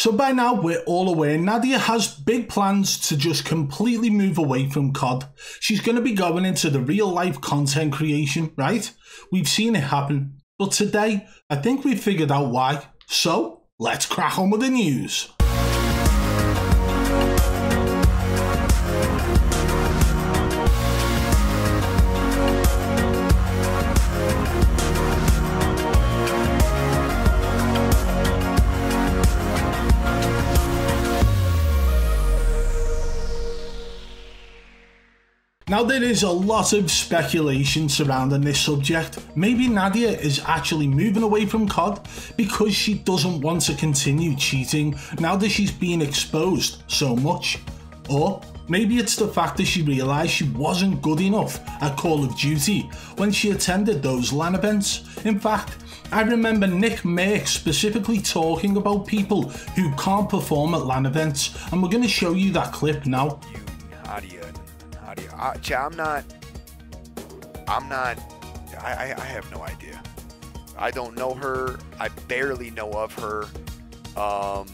So by now we're all aware Nadia has big plans to just completely move away from COD. She's going to be going into the real life content creation, right? We've seen it happen. But today, I think we've figured out why. So, let's crack on with the news. Now, there is a lot of speculation surrounding this subject. Maybe Nadia is actually moving away from COD because she doesn't want to continue cheating now that she's been exposed so much. Or maybe it's the fact that she realised she wasn't good enough at Call of Duty when she attended those LAN events. In fact, I remember NickMercs specifically talking about people who can't perform at LAN events, and we're going to show you that clip now. You, Nadia, I, I'm not. I'm not. I, I have no idea. I don't know her. I barely know of her. Um,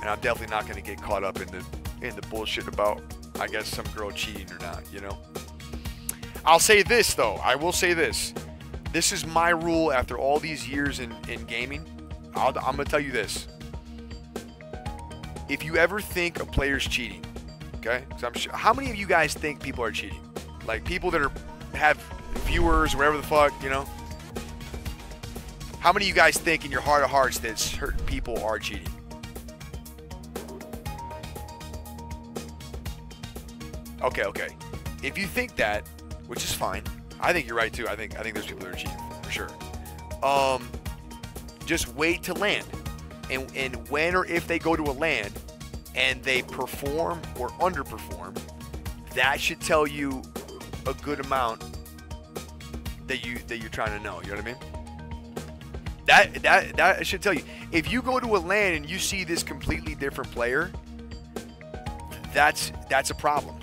and I'm definitely not going to get caught up in the in the bullshit about I guess some girl cheating or not. You know. I'll say this though. I will say this. This is my rule after all these years in in gaming. i I'm going to tell you this. If you ever think a player's cheating, Okay, I'm sure. How many of you guys think people are cheating? Like people that are have viewers, whatever the fuck, you know. How many of you guys think in your heart of hearts that certain people are cheating? Okay, okay. If you think that, which is fine, I think you're right too. I think I think there's people that are cheating for sure. Um, just wait to LAN, and and when or if they go to a LAN, and they perform or underperform, that should tell you a good amount that you that you're trying to know. You know what I mean? That that that should tell you. If you go to a LAN and you see this completely different player, that's that's a problem,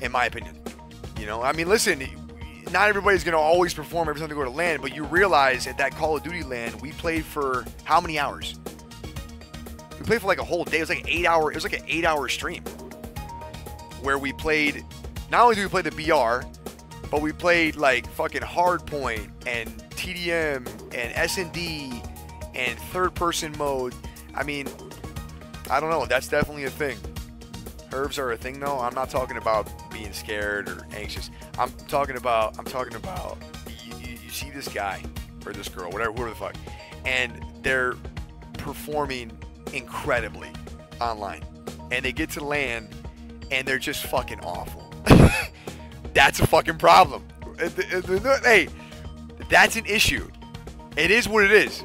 in my opinion. You know, I mean, listen, not everybody's gonna always perform every time they go to LAN, but you realize at that Call of Duty LAN, we played for how many hours? Played for like a whole day. It was like eight hour. It was like an eight hour stream where we played. Not only did we play the BR, but we played like fucking Hardpoint and TDM and S&D and third person mode. I mean, I don't know. That's definitely a thing. Herbs are a thing though. I'm not talking about being scared or anxious. I'm talking about I'm talking about you, you, you see this guy or this girl, whatever, whoever the fuck, and they're performing incredibly online. And they get to LAN and they're just fucking awful. that's a fucking problem. Hey, that's an issue. It is what it is.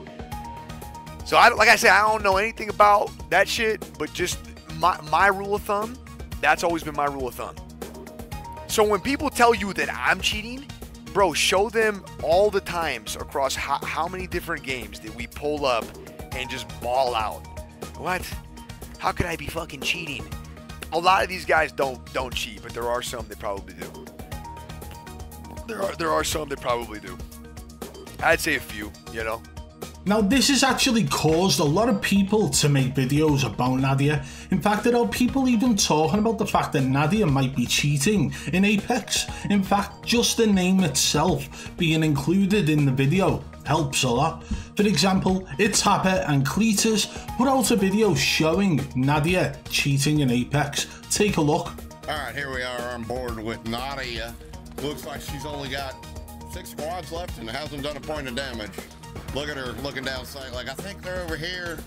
So I like I said, I don't know anything about that shit, but just my my rule of thumb, that's always been my rule of thumb. So when people tell you that I'm cheating, bro, show them all the times across how, how many different games that we pull up and just ball out. What? How could I be fucking cheating? A lot of these guys don't don't cheat, but there are some that probably do. There are there are some that probably do. I'd say a few, you know. Now, this has actually caused a lot of people to make videos about Nadia. In fact, there are people even talking about the fact that Nadia might be cheating in Apex. In fact, just the name itself being included in the video helps a lot. For example, It's Happer and Cletus put out a video showing Nadia cheating in Apex. Take a look. Alright, here we are on board with Nadia. Looks like she's only got six squads left and hasn't done a point of damage. Look at her looking down sight like, I think they're over here.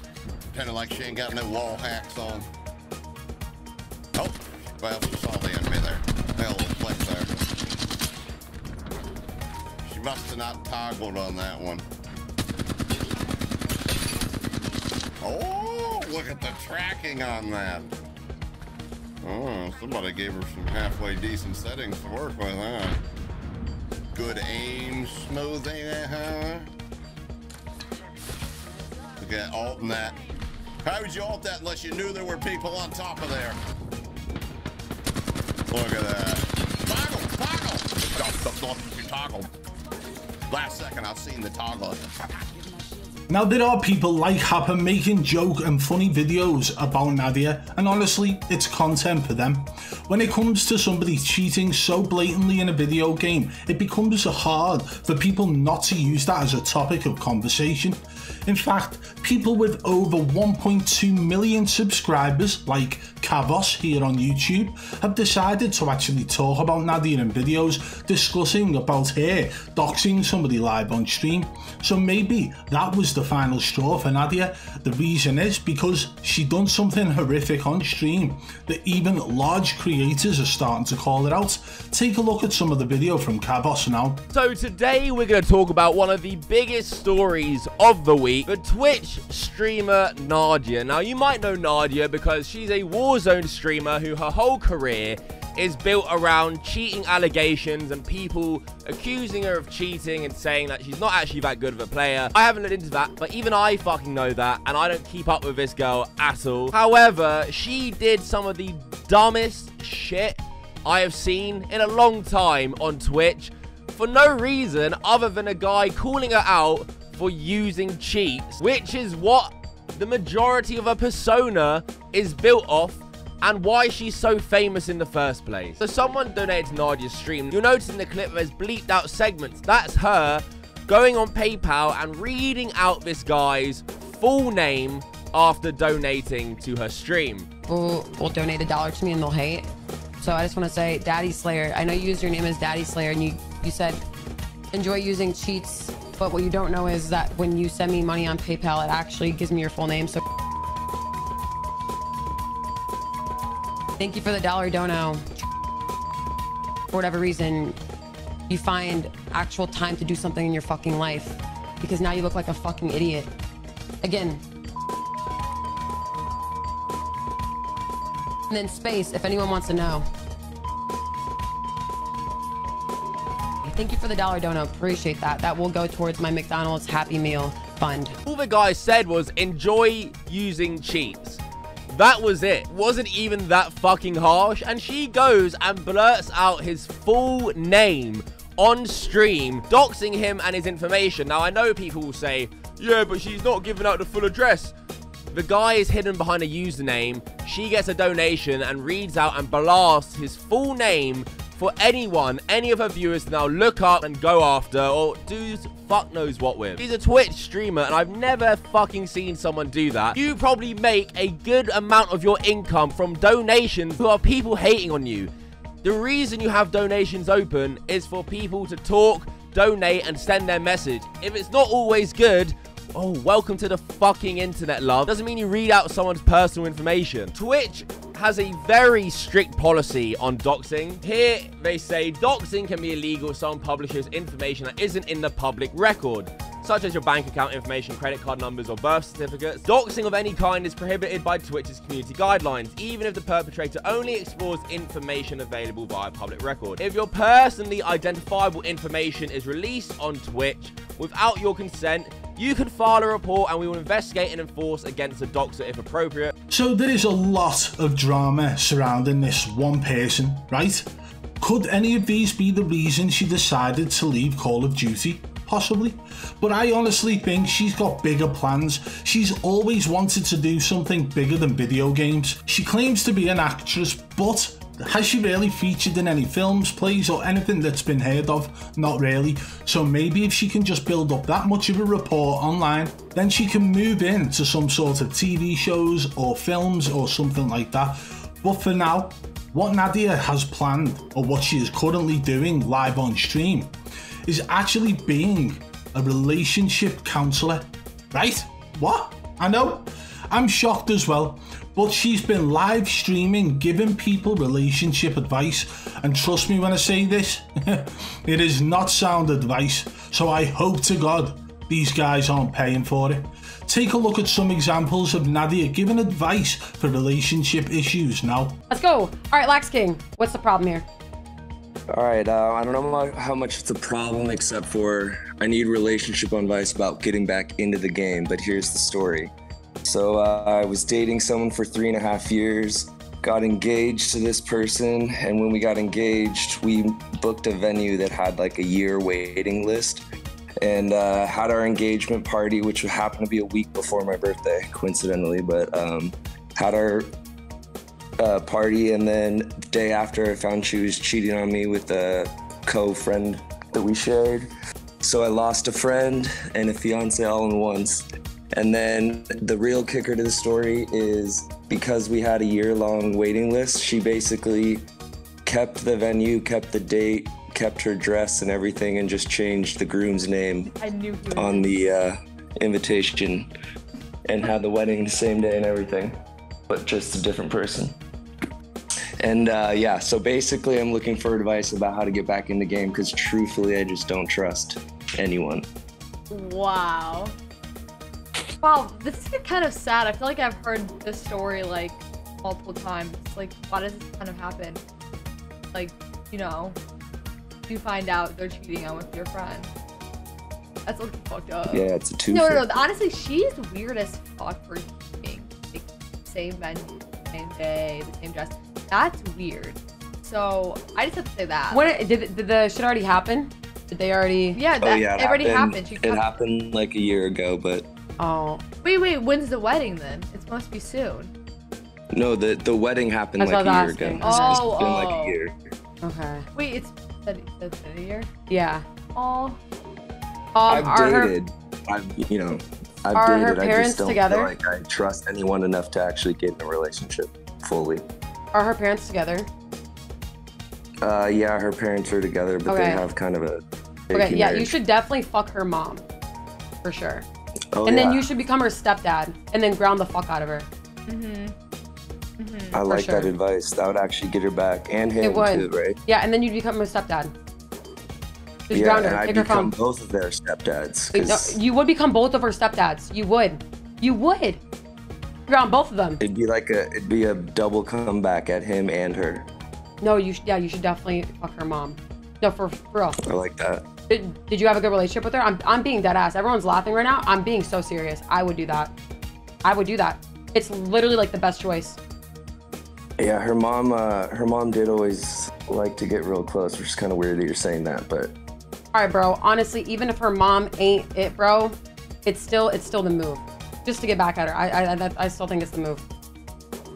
Pretending like she ain't got no wall hacks on. Oh, well, she saw the enemy there. Flex there. Must have not toggled on that one. Oh, look at the tracking on that. Oh, somebody gave her some halfway decent settings to work with, huh? Good aim, smooth smoothing, huh? Look at alting that. How would you alt that unless you knew there were people on top of there? Look at that. Toggle, toggle. Don't, don't you toggle. Last second, I've seen the toggle. Now there are people like Happer making joke and funny videos about Nadia and honestly it's content for them. When it comes to somebody cheating so blatantly in a video game it becomes hard for people not to use that as a topic of conversation. In fact, people with over 1.2 million subscribers like Kavos here on YouTube have decided to actually talk about Nadia in videos discussing about her doxing somebody live on stream. So maybe that was the final straw for Nadia. The reason is because she done something horrific on stream that even large creators are starting to call it out. Take a look at some of the video from Kavos now. So today we're going to talk about one of the biggest stories of the week, the Twitch streamer Nadia. Now you might know Nadia because she's a Warzone streamer who her whole career is built around cheating allegations and people accusing her of cheating and saying that she's not actually that good of a player. I haven't looked into that, but even I fucking know that, and I don't keep up with this girl at all. However, she did some of the dumbest shit I have seen in a long time on Twitch for no reason other than a guy calling her out for using cheats, which is what the majority of her persona is built off and why she's so famous in the first place. So someone donated to Nadia's stream. You'll notice in the clip there's bleeped out segments. That's her going on PayPal and reading out this guy's full name after donating to her stream. People will donate a dollar to me and they'll hate. So I just want to say, Daddy Slayer, I know you used your name as Daddy Slayer and you, you said enjoy using cheats, but what you don't know is that when you send me money on PayPal, it actually gives me your full name. So Thank you for the dollar dono. For whatever reason, you find actual time to do something in your fucking life because now you look like a fucking idiot. Again. And then space, if anyone wants to know. Thank you for the dollar dono. Appreciate that. That will go towards my McDonald's Happy Meal fund. All the guy said was enjoy using cheats. That was it. Wasn't even that fucking harsh. And she goes and blurts out his full name on stream, doxing him and his information. Now, I know people will say, yeah, but she's not giving out the full address. The guy is hidden behind a username. She gets a donation and reads out and blasts his full name for anyone, any of her viewers to now look up and go after or do fuck knows what with. He's a Twitch streamer and I've never fucking seen someone do that. You probably make a good amount of your income from donations who are people hating on you. The reason you have donations open is for people to talk, donate, and send their message. If it's not always good, Oh, welcome to the fucking internet, love. Doesn't mean you read out someone's personal information. Twitch has a very strict policy on doxing. Here, they say doxing can be illegal if someone publishes information that isn't in the public record such as your bank account information, credit card numbers, or birth certificates. Doxing of any kind is prohibited by Twitch's community guidelines, even if the perpetrator only explores information available via public record. If your personally identifiable information is released on Twitch without your consent, you can file a report and we will investigate and enforce against the doctor if appropriate. So there is a lot of drama surrounding this one person, right? Could any of these be the reason she decided to leave Call of Duty? possibly. But I honestly think she's got bigger plans. She's always wanted to do something bigger than video games. She claims to be an actress, but has she really featured in any films, plays, or anything that's been heard of? Not really. So maybe if she can just build up that much of a rapport online, then she can move into some sort of TV shows or films or something like that. But for now, what Nadia has planned, or what she is currently doing live on stream, is actually being a relationship counselor. Right? What? I know. I'm shocked as well. But she's been live streaming, giving people relationship advice. And trust me when I say this, it is not sound advice. So I hope to God these guys aren't paying for it. Take a look at some examples of Nadia giving advice for relationship issues now. Let's go. All right, Lax King, what's the problem here? All right, uh, I don't know how much it's a problem, except for I need relationship advice about getting back into the game. But here's the story. So uh, I was dating someone for three and a half years, got engaged to this person, and when we got engaged, we booked a venue that had like a year waiting list. and uh, had our engagement party, which happened to be a week before my birthday, coincidentally. But um, had our uh, party, and then the day after, I found she was cheating on me with a co-friend that we shared. So I lost a friend and a fiance all in once. And then the real kicker to the story is because we had a year long waiting list, she basically kept the venue, kept the date, kept her dress and everything, and just changed the groom's name I knew he would. on the uh, invitation and had the wedding the same day and everything, but just a different person. And uh, yeah, so basically, I'm looking for advice about how to get back in the game because truthfully, I just don't trust anyone. Wow. Wow, this is kind of sad. I feel like I've heard this story like multiple times. Like, why does this kind of happen? Like, you know, you find out they're cheating on with your friend. That's looking fucked up. Yeah, it's a two. No, no, no. Honestly, she's weird as fuck for cheating. Like, same venue, same day, the same dress. That's weird. So I just have to say that. What did, did the shit already happen? Did they already? yeah, Oh that yeah, it it already happened. happened. She It happened like a year ago, but Oh, Wait, wait. When's the wedding then? It's supposed to be soon. no, the the wedding happened That's like a I a was year ago. asking. It's Oh, been like oh. a year. okay. Wait, it's that that's in a year. Yeah. Oh, Um, I've are her dated. I've you know, I've Are her dated. I parents just don't together? feel like I trust anyone enough to actually get in a relationship fully. are her parents together? Uh, yeah, her parents are together, but they have kind of a. Okay, shaky yeah, you should definitely fuck her mom, for sure. Oh, and then you should become her stepdad, and then ground the fuck out of her. Mm-hmm. Mm-hmm. Mm-hmm. I like sure. that advice. That would actually get her back and him It would. too, right? Yeah, and then you'd become her stepdad. Just yeah, ground her. and I'd her become phone. both of their stepdads. No, you would become both of her stepdads. You would. You would. Ground both of them. It'd be like a, it'd be a double comeback at him and her. No, you. Sh- yeah, you should definitely fuck her mom. No, for, for real. I like that. Did, did you have a good relationship with her? I'm, I'm being dead ass. Everyone's laughing right now. I'm being so serious. I would do that. I would do that. It's literally like the best choice. Yeah, her mom, uh, her mom did always like to get real close, which is kind of weird that you're saying that, but All right, bro. Honestly, even if her mom ain't it, bro, it's still it's still the move. Just to get back at her, I I, I, I still think it's the move.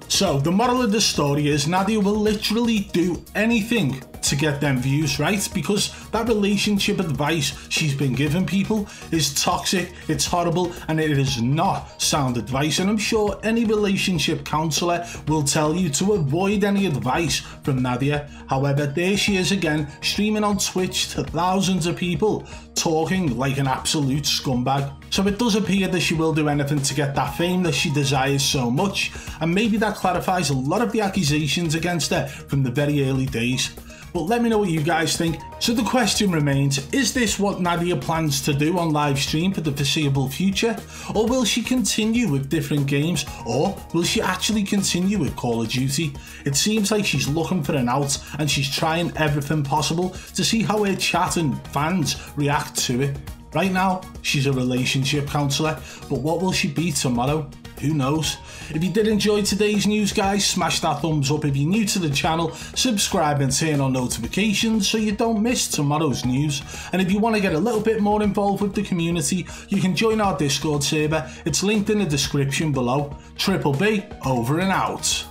So, the moral of the story is Nadia will literally do anything to get them views, right? Because that relationship advice she's been giving people is toxic, it's horrible, and it is not sound advice. And I'm sure any relationship counselor will tell you to avoid any advice from Nadia. However, there she is again, streaming on Twitch to thousands of people, talking like an absolute scumbag. So it does appear that she will do anything to get that fame that she desires so much, and maybe that clarifies a lot of the accusations against her from the very early days. But let me know what you guys think. So the question remains, is this what Nadia plans to do on live stream for the foreseeable future? Or will she continue with different games? Or will she actually continue with Call of Duty? It seems like she's looking for an out and she's trying everything possible to see how her chat and fans react to it. Right now, she's a relationship counsellor, but what will she be tomorrow? Who knows? If you did enjoy today's news, guys, smash that thumbs up. If you're new to the channel, subscribe and turn on notifications so you don't miss tomorrow's news. And if you want to get a little bit more involved with the community, you can join our Discord server. It's linked in the description below. Triple B, over and out.